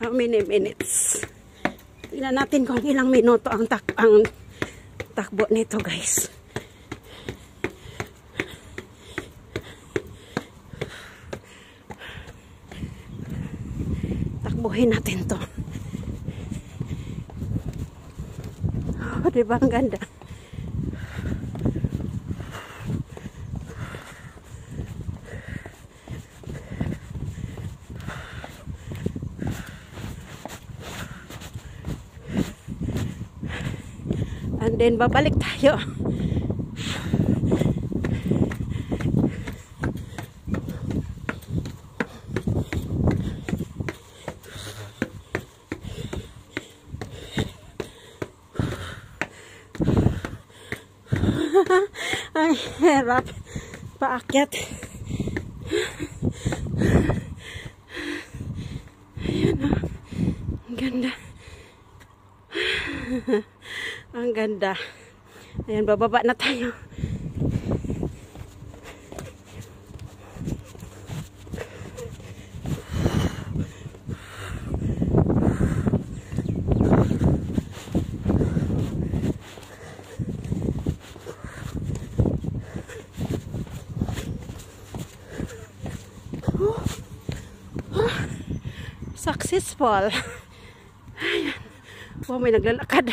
How many minutes? Tingnan natin kung ilang minuto ang tak ang takbo nito, guys. Takbuhin natin to. Oh, diba ang ganda? And then, babalik tayo. Ay, hirap. Paakyat. Ayan o. Ang ganda. Ang ganda. Ayan, bababa na tayo. successful. Ayan. Wow, may naglalakad.